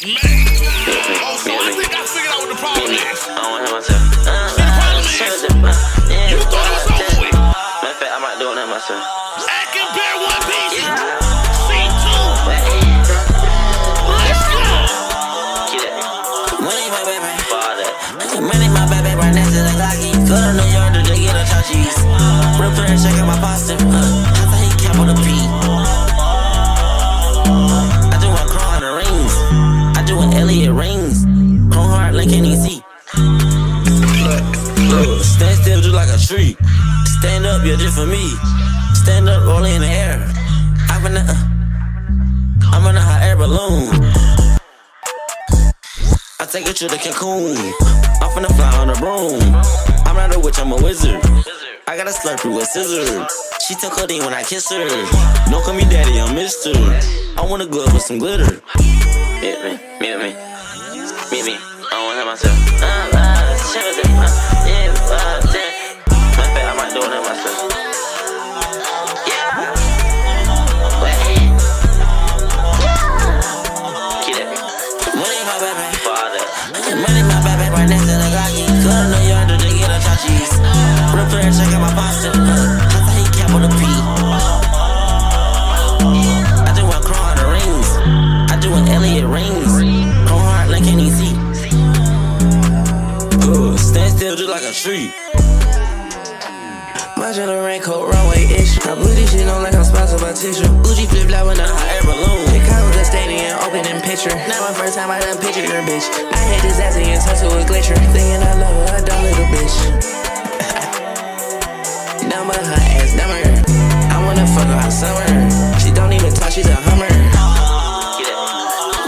Oh, I I. I don't want myself. See, problem is, you thought it was over with. Matter of fact, I might do it myself. Acting Bear One Piece. Go. Money, my baby. Right next to the Glocky. Go to New York to get a Chachi's. Real player checking my pasta. Uh, I thought he cap on the P. Just for me. Stand up, roll in the air. I'm in uh, I'm in a hot air balloon. I take it to the Cancun. I'm finna fly on a broom. I'm not a witch, I'm a wizard. I got a slurpee with scissors. She took codeine when I kiss her. Don't call me daddy, I'm mister. I want a glove with some glitter. Meet me. Meet me. Meet me. I don't to hear myself. Real player checking my pasta. Uh, I thought he cap on the P. I do Chrome on the rings. I do want Elliot rings. Hard like NEC. Uh, stand still just like a tree. My general raincoat, runway issue. I put this shit on like I'm sponsored by tissue. Gucci flip flop with a hot air balloon. They come the stadium, opening picture. Not my first time I done pictured her bitch. I had this ass and tussle with glitcher. Thinking I love her, I dumb little bitch. Number her ass number. I wanna fuck her all summer. She don't even talk, she's a hummer.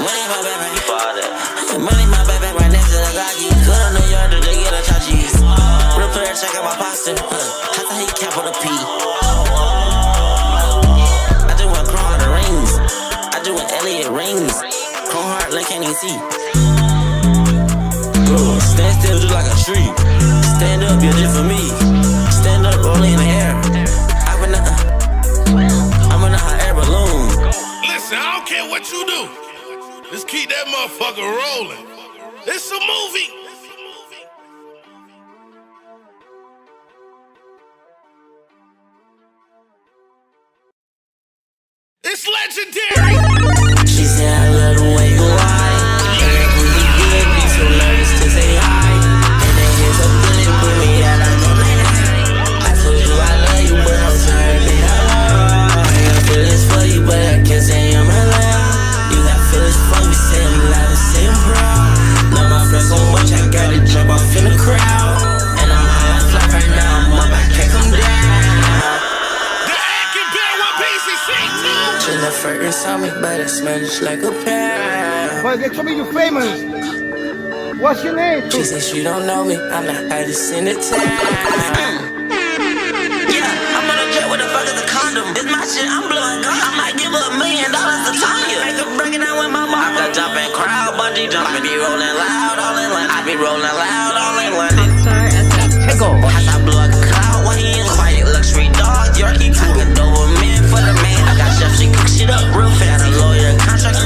Money, my baby. Money, my baby, right next to the Glocky. Go to New York to get a Chachi's. Real player, check out my pasta. Uh, I thought he cap on the P. I do want the rings. I do want Elliot rings. Chrome hard like NEC. Uh, stand still just like a tree. Stand up, you're just for me. Stand up, roll in the air. I'm in a, uh, I'm in a hot air balloon. Listen, I don't care what you do. Just keep that motherfucker rolling. It's a movie. Me, but I smell just like a pear. But they told me you famous. What's your name? She said she don't know me, I'm the hottest in the town. Yeah, I'm on a jet with a fuck is a condom. It's my shit, I'm blowing gun. I might give her a million dollars to Tanya. Make her break it down with my mom. I jump in crowd, bungee jump. I be rolling loud all in London. I be rolling loud all in London. Watch I blow a cloud while he in quiet. Luxury dog, Yorkie. I could Doberman for the man. I got chef, she cook shit up real fast.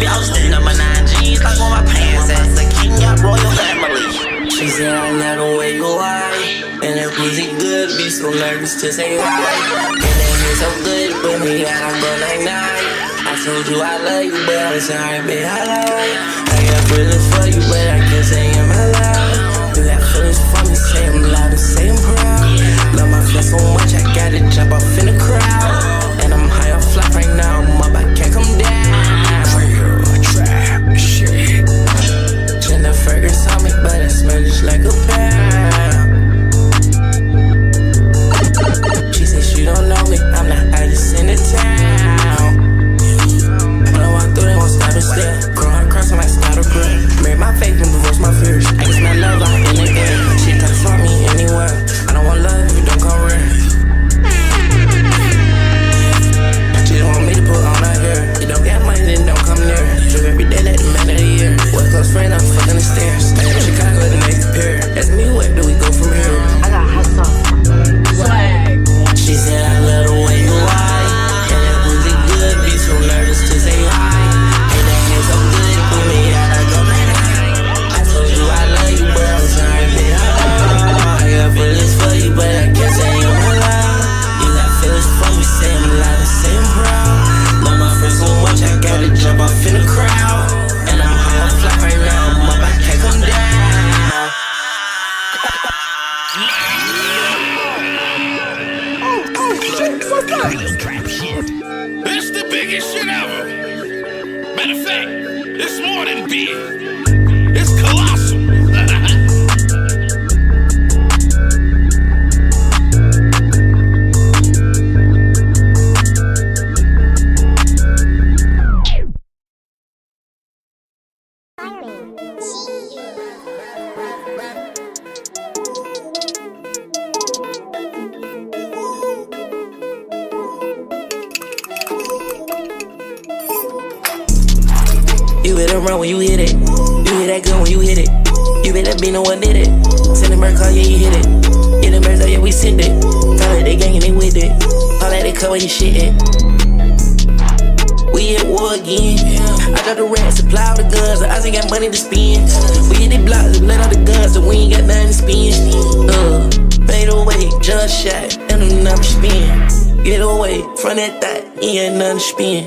Outstanding. Number nine G's, like on my pants at. The king got royal family. She said I love the way you lie. And that pussy good, be so nervous to say hi. And that hair so good, put me out, I go like night. I told you I love you, but I'm sorry, babe, I lie. I got feelings for you, but I can't say I'm alive. You got feelings for me, say I'm loud and say I'm proud. Love my flesh so much, I gotta jump off in the crowd. first. Girl, trap shit. That's the biggest shit ever. Matter of fact, it's more than beer. Merc call, yeah, you hit it. Get the mercs out, yeah, we send it. Call it they gang and they with it. Call that they cover your shit it. We at war again. I dropped the rat, supply all the guns. I ain't got money to spend. We hit the blocks let all the guns, so we ain't got nothing to spend. Uh, fade away, just shot, and I'm not spin. Get away from that thought, ain't nothing to spend.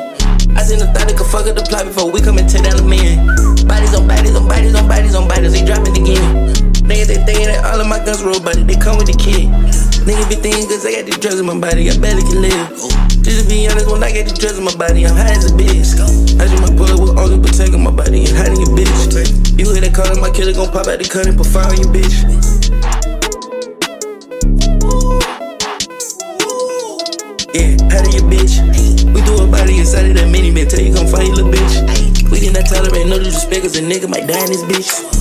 I seen the thought that could fuck up the plot before we come and tear down the man. Bodies on bodies on bodies on bodies on bodies, they dropping again. Niggas they thinking that all of my guns roll but they come with the kid. Niggas be thinking cause I got these drugs in my body, I barely can live. Just to be honest, when I get these drugs in my body, I'm high as a bitch. I just my bullet with only protecting my body and hiding your bitch. You hear that calling, my killer gon' pop out the cut and on your bitch. Yeah, how do your bitch? We do a body inside of that minivan, tell you come fight your little bitch. We did not tolerate no disrespect, cause a nigga might die in this bitch.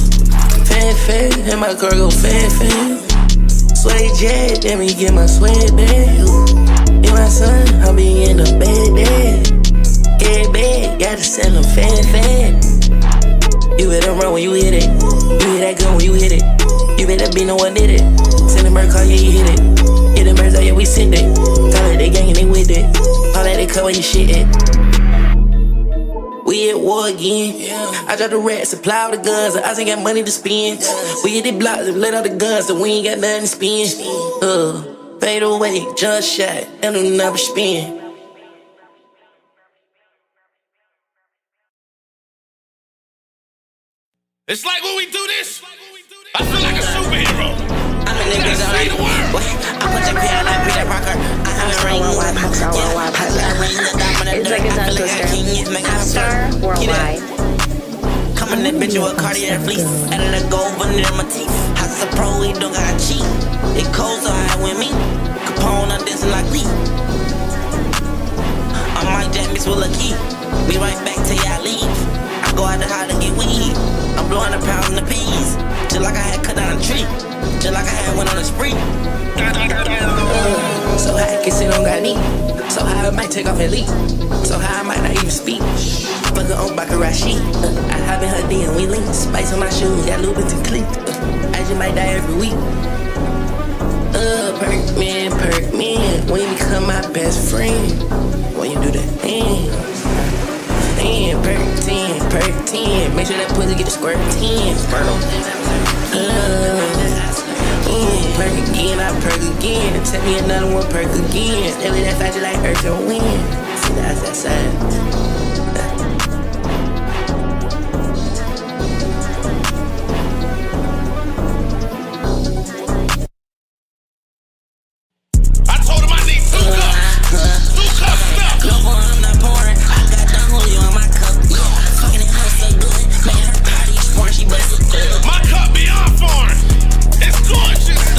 Fan, fan, and my car go fan, fan. Sway jet, let me get my swag back. In my son, I'll be in the bed, dad. Get bad, gotta send them fan, fan. You better run when you hit it. You hit that gun when you hit it. You better be no one did it. Send a merc call, yeah, you hit it. The mercs out, oh, yeah, we send it. Call it they gang and they with it. All that they cover your shit it. We at war again. I dropped the rat, supply the guns. I ain't got money to spend. We hit the blocks and let out the guns, so we ain't got nothing to spend. Uh, fade away, just shot, and never spin. It's like when we do this, I feel like a superhero. I'm a nigga Gotta save the world. I put the pill like Peter Parker. I have a ring. Worldwide, pop star, worldwide, pop star. It's like a tongue twister. Star worldwide. Coming that bitch with a Cartier fleece. Added a gold button in my teeth. House a pro, he don't got cheat. It cold, so high with me. Capone, I'm dancing like Lee. I might jam mix with a key. Be right back till y'all leave go out the house and get weed. I'm blowing a pound in the peas. Just like I had cut down a tree. Just like I had went on a spree. So high, I can sit on got knee. So high, I might take off and leave. So high, I might not even speak. Fuck her on Bakarashi. Uh, I hop in her D and we link. Spice on my shoes, got Louboutin to Uh, I just might die every week. Uh, perk man, perk man. When you become my best friend, when you do that thing. 10, perfect 10, perfect 10. Make sure that pussy get the square 10. Squirt. Uh, mm, perk again, I perk again. Take me another one, perk again. Stay with that factor like earth and wind. See that side. My cup beyond foreign. It's gorgeous.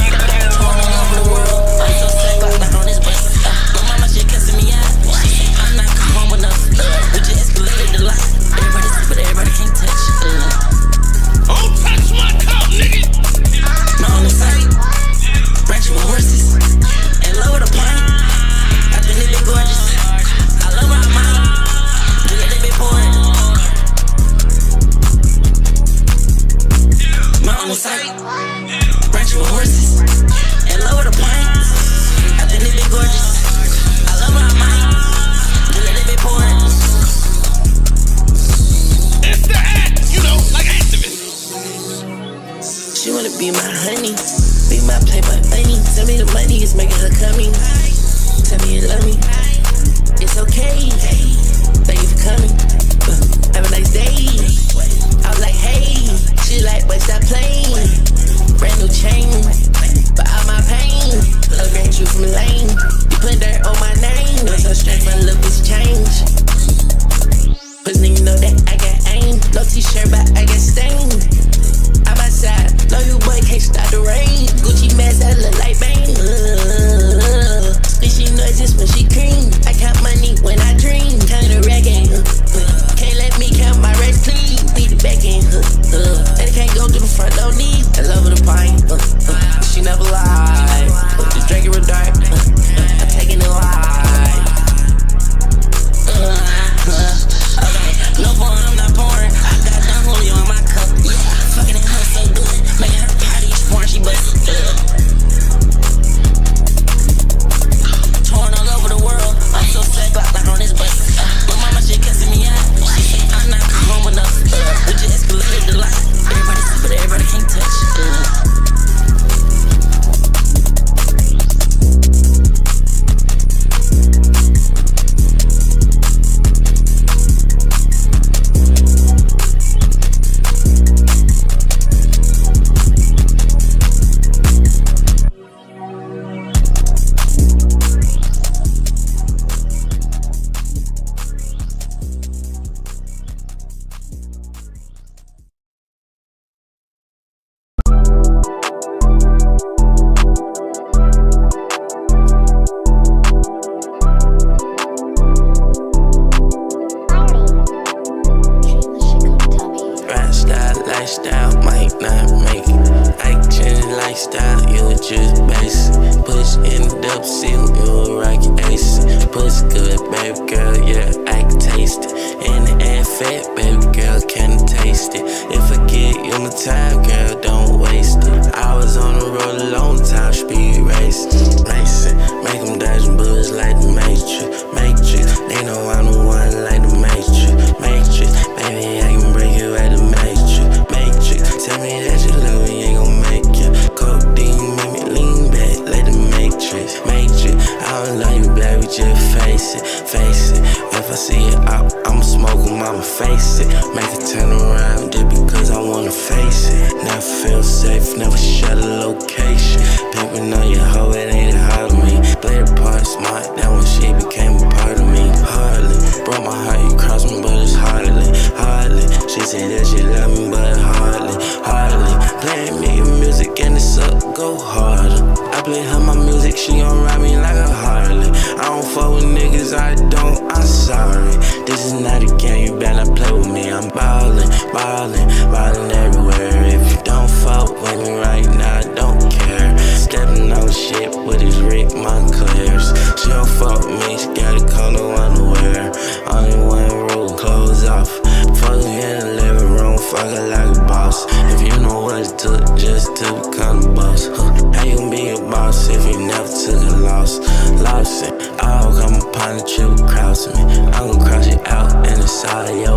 Push good, baby girl, yeah, I can taste it. In the air fat, baby girl, can taste it. If I get you my time, girl, don't waste it. I was on the road a long time, speed racing. Racing, make them dodge and buzz like the Matrix. Matrix, they know I'm face it. If I see it out, I'ma smoke 'em, I'ma face it. Make it turn around just because I wanna face it. Never feel safe, never shut the location. Pimpin' on your hoe, it ain't hard to me. Play the part smart, that when she became a part of me. Hardly, broke my heart, you crossed me, but it's hardly, hardly. She said that she love me, but hardly, hardly. Playing me music and it's up, go harder. Play her my music, she gon' ride me like a Harley. I don't fuck with niggas, I don't, I'm sorry. This is not a game, you better play with me. I'm ballin', ballin', ballin' everywhere. If you don't fuck with me right now, I don't care. Stepping on shit with his Rick Montclairs. She don't fuck with me, she got a color underwear. Only one rule, clothes off. Fuck in the living room, fuck like a boss. If you know what it took just to It, I'll come upon the triple crossing me. I'm gonna cross you out and it's all your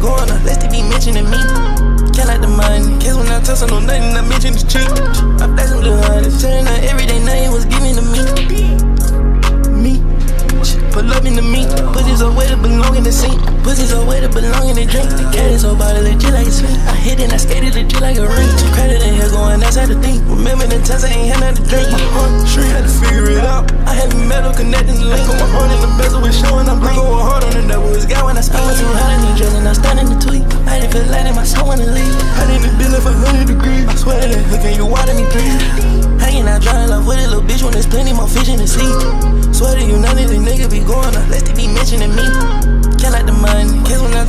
going up, lest they be mentioning me. Count out the money, cause when I'm tossing no nothing, I mention the cheap. I'm them the hundreds, turn the Pussy's a way to belong in the drink. The cat is so bottle legit like a swing. I hit and I skated legit like a ring. Two credit in here going, outside the thing. Remember the times I ain't had nothing to drink. My heart, sure had to figure it out. I had metal connecting the link. Put my heart in the bezel with showing I'm blank. Going hard on the double, it's got when I speak. I went too hard in the dress and I stand in the tweet. I didn't feel light in my soul when I leave. I didn't feel it for 100 degrees. I swear that hooking you water me, please. Hanging out, drowning love with a little bitch when there's plenty more fish in the sea. Swear to you, none of these niggas be going up, lest they be mentioning me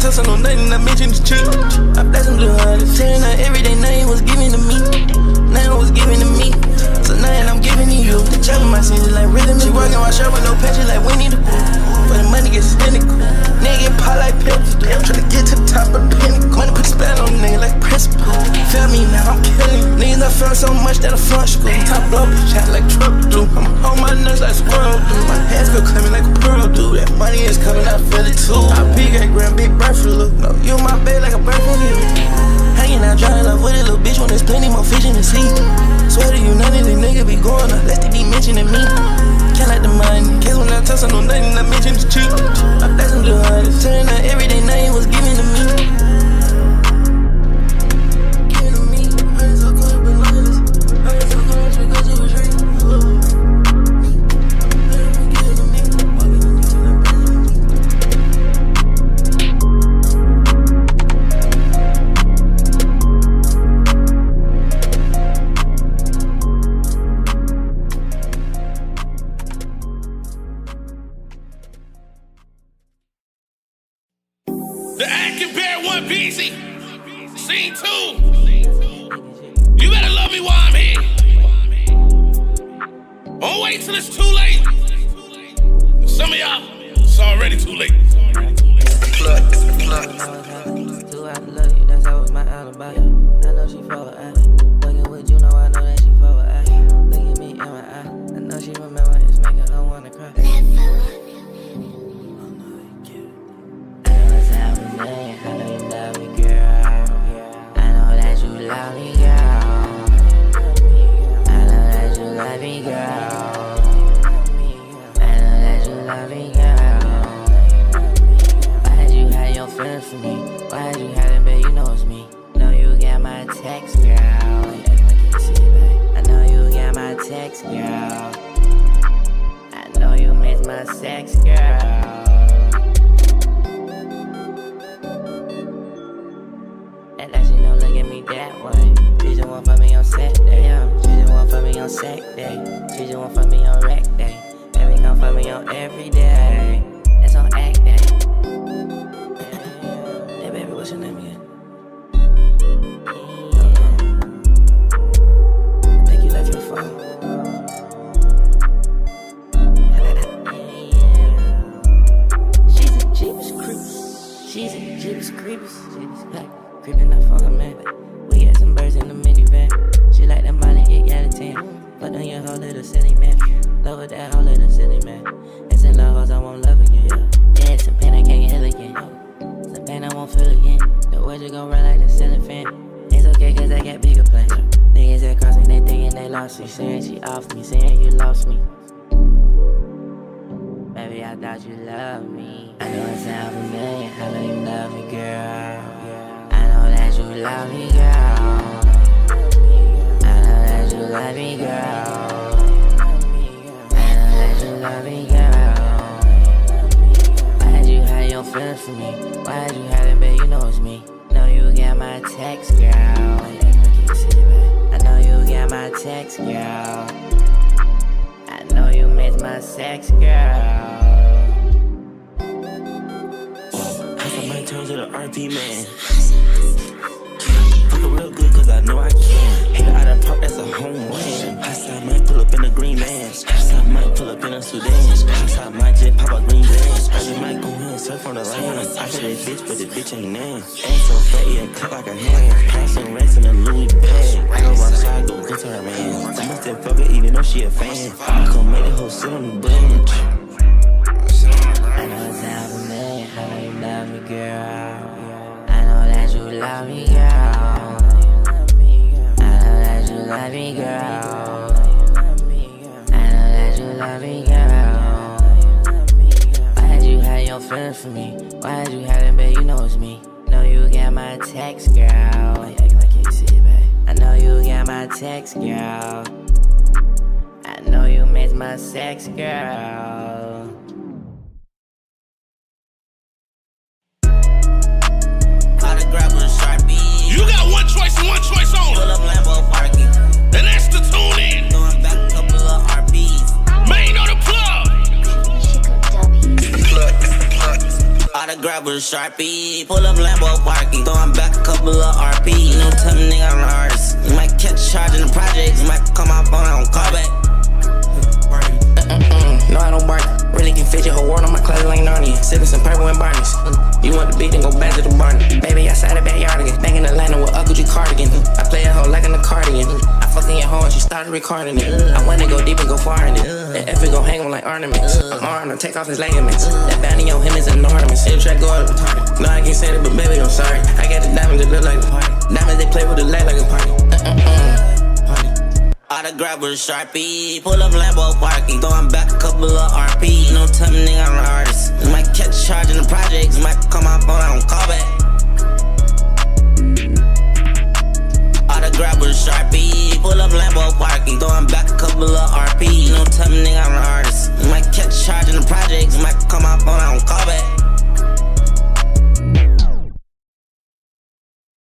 touch on no nothing, I mentioned the change. I bless him to her, telling her everyday name was given to me. Now was given to me nothing, I'm giving you. The chubby my sins like rhythm. She working my shirt with no patches like Winnie the Pooh. But the money gets cynical. Nigga get pop like pimples. I'm trying to get to the top of the pinnacle. Money put a on nigga like principal. Feel me now, I'm killing. Niggas I feel so much that I front school. Top blow, shot like Trump do. I'm on my nuts like squirrel do. My hands feel climbing like a pearl do. That money is coming, I feel it too. I peek like grand big breath look. No, you my bed like a breath on you. Hanging out drowning love with a little bitch when there's plenty more fish in the sea. Swear to you, none of these niggas be going up, lest they be mentioning me. Can't let the money, cause when I tell some no nothing, I mention the cheap. I bless them the honey. on sack day, She just want fuck me on rack day. Baby, come fuck me on every day. I won't feel again. The words just gon' run like the ceiling fan. It's okay, cause I got bigger plans. Niggas that cross me, they thinking they lost me. Saying she off me, saying you lost me. Baby, I thought you loved me. I know it sounds familiar, I know you love me, girl. I know that you love me, girl. I know that you love me, girl. I know that you love me, girl. Feelings from me? Why'd you hide it, babe? You know it's me. Know you got my text, girl. I know you got my text, girl. I know you miss my sex, girl. I might turn to the RP man. Fuck real good, cause I know I can. Hit out of park, that's a home run. Outside might pull up in a green Vans. Outside might pull up in a Sudan. Outside might just pop a green Vans. I just might go in and surf on the land. I hit that bitch, but the bitch ain't nan. Ass so fat, yeah, cut like a hand. Passing racks in a Louis bag. I go outside, go good to her man. I must have fuck her even though she a fan. I come make the whole sit on the bench. I know it sounds familiar, I know you love me, girl. I know that you love me, girl. Love me, girl. I know that you love me, girl. Why'd you hide your feelings from me? Why'd you hide it, babe? You know it's me. Know you got my text, girl. I know you got my text, girl. I know you miss my sex, girl. With a Sharpie. Pull up Lambo parking. Throwing back a couple of RP. No tell me nigga an artist. You might catch charge in the projects. You might call my phone, I don't call back. No, I don't bark. Really can fit your whole world on my closet like Narnia. Sipping some purple and Barneys. You want the beat, then go back to the Barney. Baby, outside the backyard started recording it. I wanna go deep and go far in it. That F go hang on like ornaments. I'm armed to take off his ligaments. That bounty on him is enormous. Hit track go up retarded. No, I can't say that, but baby, I'm sorry. I got the diamonds that look like a party. Diamonds they play with the light like a party. Autograph with Sharpie. Pull up Lambo parking. Throwing back a couple of RP. No tell me nigga I'm an artist. Might catch charge in the projects. Might call my phone, I don't call back. grab a sharpie. Pull up Lambo parking, throwing back a couple of RP. You don't tell me, nigga, I'm an artist. Might catch charge in the projects, might come out phone, I don't call back.